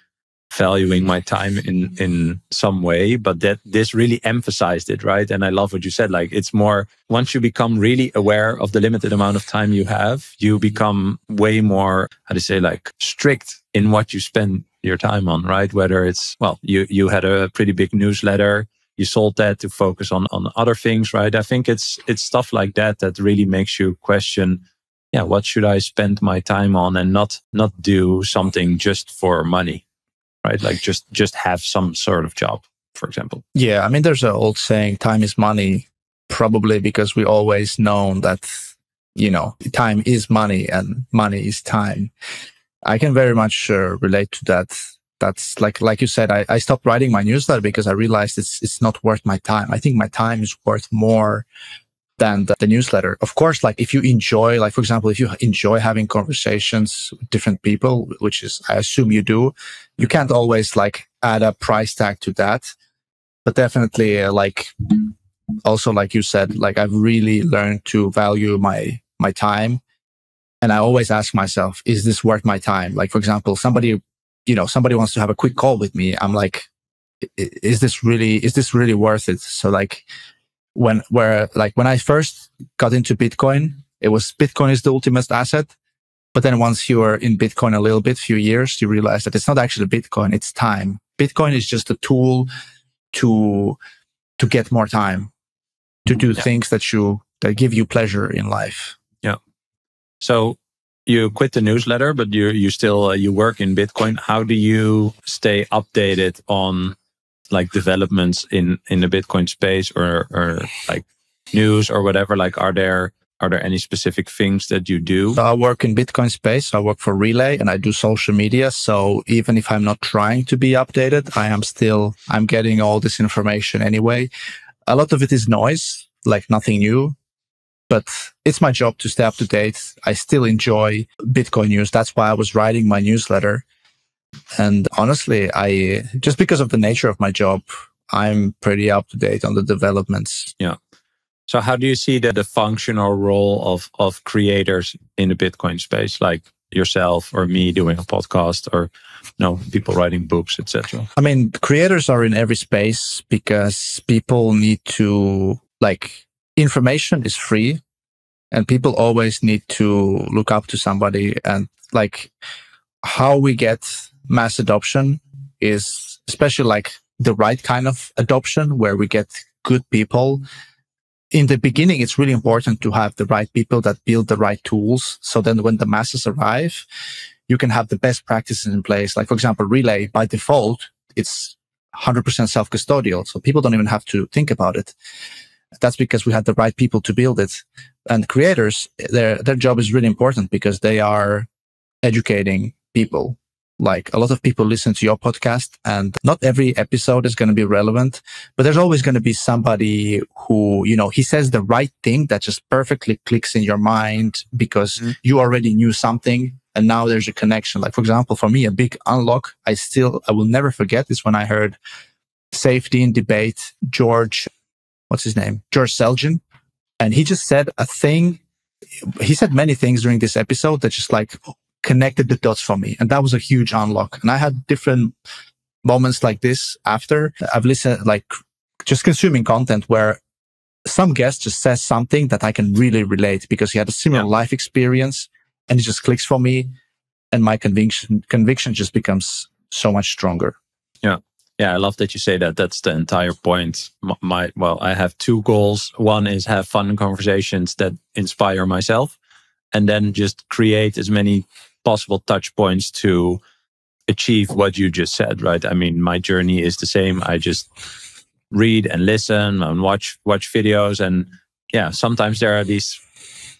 valuing mm-hmm. my time in in some way but that this really emphasized it right? And i love what you said like it's more once you become really aware of the limited amount of time you have you become way more how to say like strict in what you spend your time on right? Whether it's well you you had a pretty big newsletter you sold that to focus on on other things right? I think it's it's stuff like that that really makes you question yeah what should i spend my time on and not not do something just for money right? Like just just have some sort of job, for example.
Yeah, I mean, there's an old saying, "Time is money," probably because we always known that you know time is money and money is time. I can very much uh, relate to that. That's like like you said, I, I stopped writing my newsletter because I realized it's it's not worth my time. I think my time is worth more than the, the, newsletter. Of course, like if you enjoy, like for example, if you enjoy having conversations with different people, which is, I assume you do, you can't always like add a price tag to that. But definitely, uh, like also, like you said, like I've really learned to value my, my time. And I always ask myself, is this worth my time? Like, for example, somebody, you know, somebody wants to have a quick call with me. I'm like, is this really, is this really worth it? So like, when where like when I first got into Bitcoin, it was Bitcoin is the ultimate asset. But then once you are in Bitcoin a little bit, few years, you realize that it's not actually Bitcoin, it's time. Bitcoin is just a tool to to get more time, to do yeah. things that you that give you pleasure in life.
Yeah. So you quit the newsletter, but you you still uh, you work in Bitcoin. How do you stay updated on like developments in in the Bitcoin space or or like news or whatever? Like, are there are there any specific things that you do?
I work in Bitcoin space. I work for Relai and I do social media. So even if I'm not trying to be updated, I am still, I'm getting all this information anyway. A lot of it is noise, like nothing new, but it's my job to stay up to date. I still enjoy Bitcoin news. That's why I was writing my newsletter and honestly, I just because of the nature of my job, I'm pretty up to date on the developments.
Yeah. So how do you see the, the functional role of, of creators in the Bitcoin space, like yourself or me doing a podcast or you know, people writing books, etc.?
I mean, creators are in every space because people need to like information is free and people always need to look up to somebody and like how we get mass adoption is especially like the right kind of adoption where we get good people. In the beginning, it's really important to have the right people that build the right tools. So then when the masses arrive, you can have the best practices in place. Like, for example, Relai by default, it's 100% self-custodial. So people don't even have to think about it. That's because we had the right people to build it. And creators, their their job is really important because they are educating people. Like a lot of people listen to your podcast and not every episode is going to be relevant, but there's always going to be somebody who, you know, he says the right thing that just perfectly clicks in your mind because mm-hmm. you already knew something and now there's a connection. Like, for example, for me, a big unlock I still, I will never forget is when I heard Saifedean debate, George, what's his name? George Selgin. And he just said a thing. He said many things during this episode that just like connected the dots for me. And that was a huge unlock. And I had different moments like this after I've listened, like just consuming content where some guest just says something that I can really relate because he had a similar yeah. life experience and it just clicks for me. And my conviction, conviction just becomes so much stronger.
Yeah. Yeah, I love that you say that. That's the entire point. My, my, well, I have two goals. One is have fun conversations that inspire myself, and then just create as many possible touch points to achieve what you just said. Right? I mean, my journey is the same. I just read and listen and watch watch videos, and yeah, sometimes there are these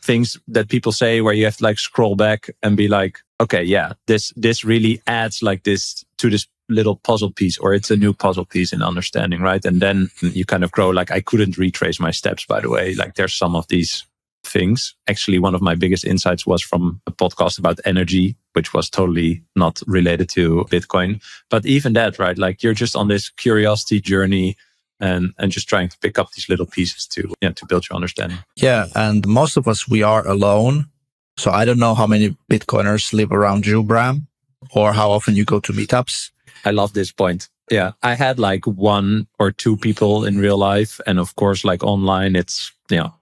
things that people say where you have to like scroll back and be like, okay, yeah, this this really adds like this to this little puzzle piece or it's a new puzzle piece in understanding, right? And then you kind of grow like I couldn't retrace my steps, by the way. Like there's some of these things. Actually, one of my biggest insights was from a podcast about energy, which was totally not related to Bitcoin. But even that, right? Like you're just on this curiosity journey and and just trying to pick up these little pieces to yeah to build your understanding.
Yeah, and most of us we are alone. So I don't know how many Bitcoiners live around you, Bram, or how often you go to meetups.
I love this point. Yeah. I had like one or two people in real life. And of course, like online, it's, you know,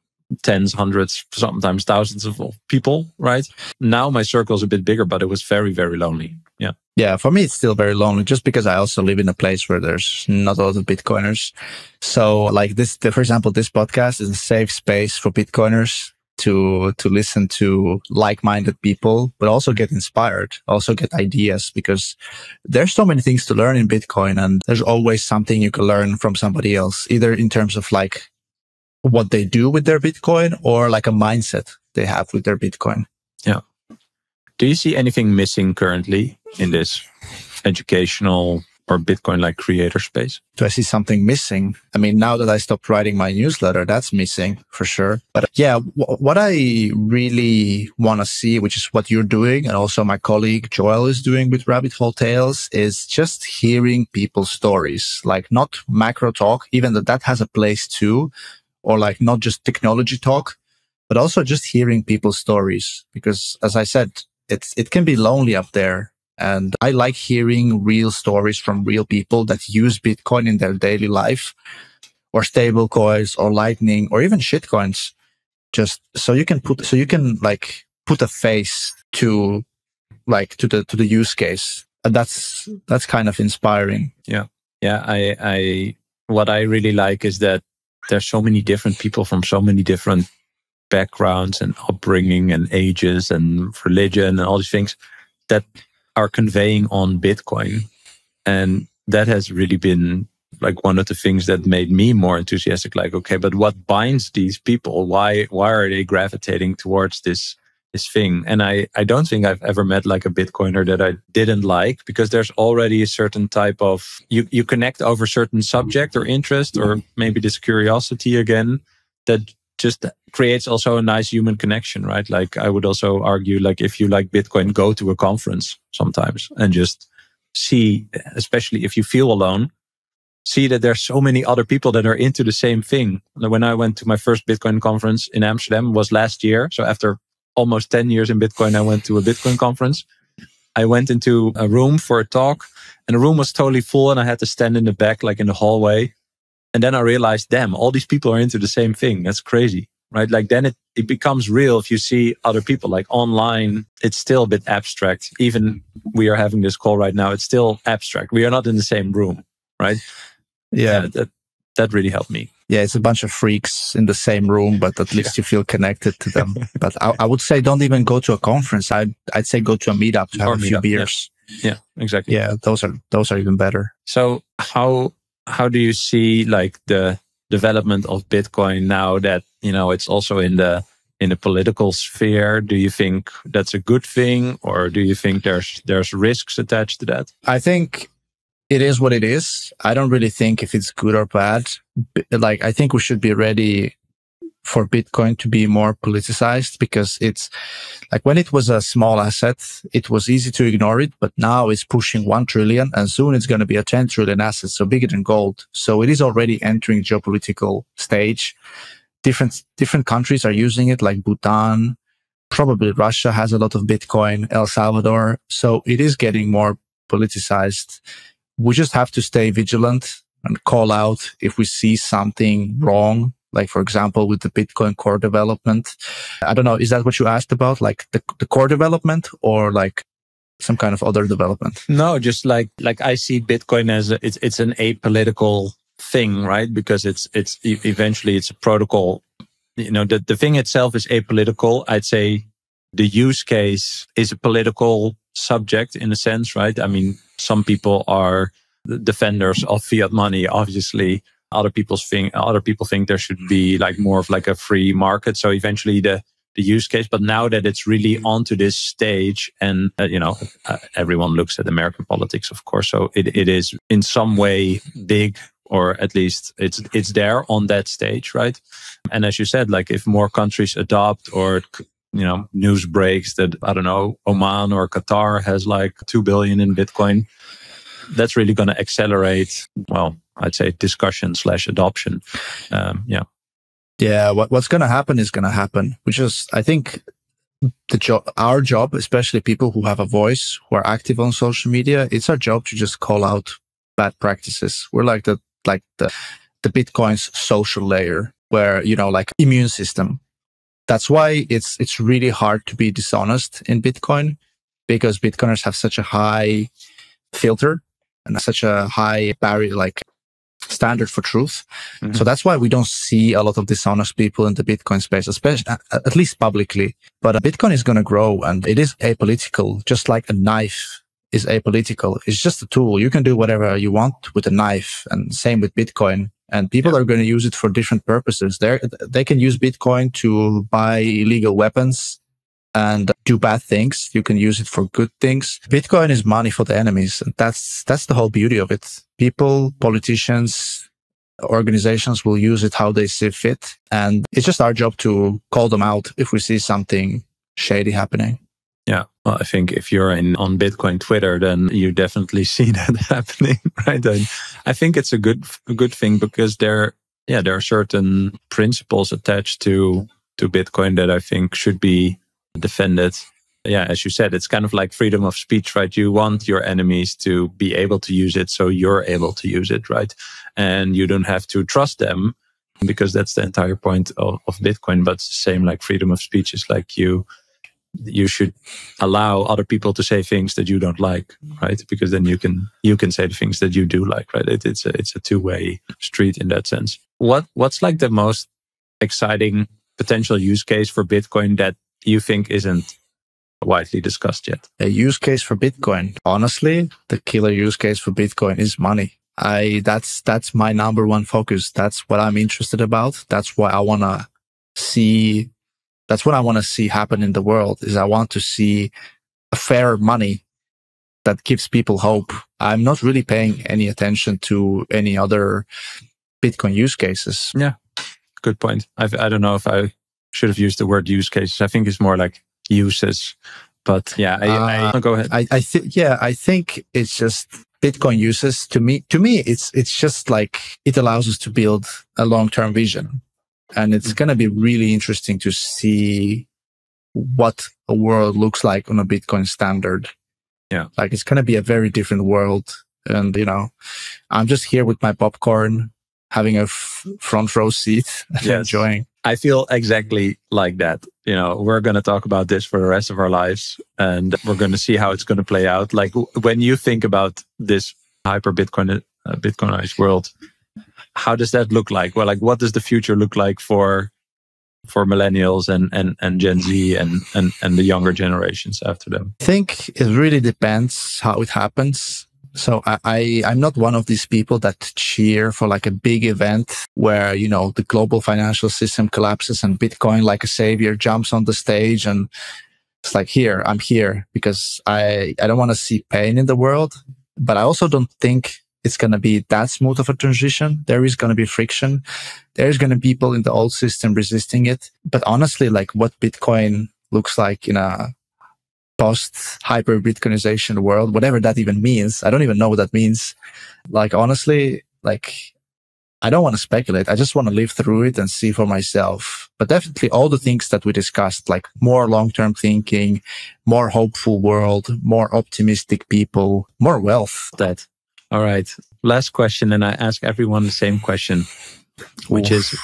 tens, hundreds, sometimes thousands of people, right? Now my circle is a bit bigger, but it was very, very lonely. Yeah.
Yeah. For me, it's still very lonely just because I also live in a place where there's not a lot of Bitcoiners. So like this, for example, this podcast is a safe space for Bitcoiners to to listen to like-minded people but also get inspired also get ideas because there's so many things to learn in bitcoin and there's always something you can learn from somebody else either in terms of like what they do with their bitcoin or like a mindset they have with their bitcoin
yeah do you see anything missing currently in this educational or Bitcoin like creator space?
Do I see something missing? I mean, now that I stopped writing my newsletter, that's missing for sure. But yeah, w- what I really want to see, which is what you're doing and also my colleague Joel is doing with Rabbit Hole Tales is just hearing people's stories, like not macro talk, even though that has a place too, or like not just technology talk, but also just hearing people's stories. Because as I said, it's, it can be lonely up there and I like hearing real stories from real people that use Bitcoin in their daily life or stable coins or lightning or even shitcoins. Just so you can put, so you can like put a face to like to the, to the use case. And that's, that's kind of inspiring.
Yeah. Yeah. I, I, what I really like is that there's so many different people from so many different backgrounds and upbringing and ages and religion and all these things that are conveying on Bitcoin. And that has really been like one of the things that made me more enthusiastic. Like, okay, but what binds these people? Why, why are they gravitating towards this, this thing? And I, I don't think I've ever met like a Bitcoiner that I didn't like because there's already a certain type of, you, you connect over certain subject or interest or maybe this curiosity again that just creates also a nice human connection, right? Like I would also argue, like if you like Bitcoin, go to a conference sometimes and just see, especially if you feel alone, see that there's so many other people that are into the same thing. When I went to my first Bitcoin conference in Amsterdam was last year. So after almost 10 years in Bitcoin, I went to a Bitcoin conference. I went into a room for a talk and the room was totally full and I had to stand in the back, like in the hallway and then I realized, damn, all these people are into the same thing. That's crazy, right? Like then it, it becomes real if you see other people like online. It's still a bit abstract. Even we are having this call right now. It's still abstract. We are not in the same room, right?
Yeah.
yeah that, that really helped me.
Yeah, it's a bunch of freaks in the same room, but at least yeah. you feel connected to them. but I, I, would say don't even go to a conference. I'd, I'd say go to a meetup to have or a few beers.
Yeah. yeah, exactly.
Yeah, those are those are even better.
So how how do you see like the development of Bitcoin now that you know it's also in the in a political sphere, do you think that's a good thing, or do you think there's there's risks attached to that?
I think it is what it is. I don't really think if it's good or bad. Like I think we should be ready for Bitcoin to be more politicized because it's like when it was a small asset, it was easy to ignore it, but now it's pushing 1 trillion and soon it's going to be a 10 trillion asset. So bigger than gold. So it is already entering geopolitical stage. Different, different countries are using it like Bhutan. Probably Russia has a lot of Bitcoin, El Salvador. So it is getting more politicized. We just have to stay vigilant and call out if we see something wrong like for example with the bitcoin core development. I don't know is that what you asked about? Like the, the core development or like some kind of other development?
No just like like i see bitcoin as a, it's it's an apolitical thing right? Because it's it's eventually it's a protocol. You know the, the thing itself is apolitical. I'd say the use case is a political subject in a sense right? I mean some people are defenders of fiat money obviously. Other people think other people think there should be like more of like a free market. So eventually the the use case but now that it's really onto this stage and uh, you know uh, everyone looks at american politics of course. So it, it is in some way big or at least it's it's there on that stage right? And as you said like if more countries adopt or you know news breaks that i don't know oman or qatar has like 2 billion in bitcoin that's really going to accelerate well I'd say discussion slash adoption. Um, yeah.
Yeah. What, what's going to happen is going to happen, which is, I think the job, our job, especially people who have a voice, who are active on social media, it's our job to just call out bad practices. We're like the, like the, the Bitcoin's social layer where, you know, like immune system. That's why it's, it's really hard to be dishonest in Bitcoin because Bitcoiners have such a high filter and such a high barrier, like standard for truth. Mm-hmm. So that's why we don't see a lot of dishonest people in the Bitcoin space, especially at least publicly. But Bitcoin is going to grow and it is apolitical, just like a knife is apolitical. It's just a tool. You can do whatever you want with a knife and same with Bitcoin. And people yeah. are going to use it for different purposes. They they can use Bitcoin to buy illegal weapons and do bad things. You can use it for good things. Bitcoin is money for the enemies. And that's, that's the whole beauty of it. People, politicians, organizations will use it how they see fit. And it's just our job to call them out if we see something shady happening.
Yeah. Well, I think if you're in on Bitcoin Twitter, then you definitely see that happening, right? And I think it's a good, a good thing because there, yeah, there are certain principles attached to, to Bitcoin that I think should be defended. Yeah, as you said, it's kind of like freedom of speech, right? You want your enemies to be able to use it so you're able to use it, right? And you don't have to trust them because that's the entire point of, of Bitcoin. But it's the same like freedom of speech is like you you should allow other people to say things that you don't like, right? Because then you can you can say the things that you do like, right? It, it's a it's a two way street in that sense. What what's like the most exciting potential use case for Bitcoin that you think isn't widely discussed yet?
A use case for Bitcoin. Honestly, the killer use case for Bitcoin is money. I, that's, that's my number one focus. That's what I'm interested about. That's why I want to see. That's what I want to see happen in the world is I want to see a fair money that gives people hope. I'm not really paying any attention to any other Bitcoin use cases.
Yeah. Good point. I've, I don't know if I should have used the word use cases. I think it's more like uses. But yeah, I, uh, I go ahead.
I, I think yeah, I think it's just Bitcoin uses to me. To me, it's it's just like it allows us to build a long term vision, and it's going to be really interesting to see what a world looks like on a Bitcoin standard.
Yeah,
like it's going to be a very different world. And you know, I'm just here with my popcorn, having a f- front row seat, yes. enjoying.
I feel exactly like that. You know, we're going to talk about this for the rest of our lives and we're going to see how it's going to play out. Like when you think about this hyper Bitcoin, uh, Bitcoinized world, how does that look like? Well, like what does the future look like for, for millennials and, and, and Gen Z and, and, and the younger generations after them?
I think it really depends how it happens. So I, I I'm not one of these people that cheer for like a big event where you know the global financial system collapses and Bitcoin like a savior jumps on the stage and it's like here I'm here because I I don't want to see pain in the world, but I also don't think it's going to be that smooth of a transition. There is going to be friction. There's going to be people in the old system resisting it. But honestly, like what Bitcoin looks like in a post hyper Bitcoinization world, whatever that even means. I don't even know what that means. Like, honestly, like, I don't want to speculate. I just want to live through it and see for myself. But definitely all the things that we discussed, like more long-term thinking, more hopeful world, more optimistic people, more wealth.
That. All right. Last question. And I ask everyone the same question, which is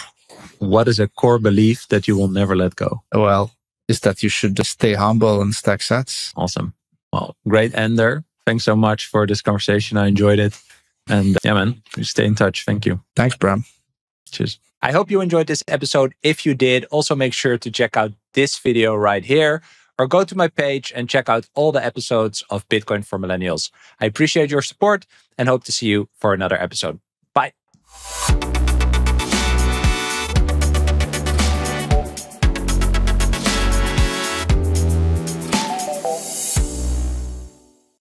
what is a core belief that you will never let go?
Well, is that you should stay humble and stack sats.
Awesome. Well, great ender. Thanks so much for this conversation. I enjoyed it. And uh, yeah, man, stay in touch. Thank you.
Thanks, Bram.
Cheers. I hope you enjoyed this episode. If you did, also make sure to check out this video right here or go to my page and check out all the episodes of Bitcoin for Millennials. I appreciate your support and hope to see you for another episode. Bye.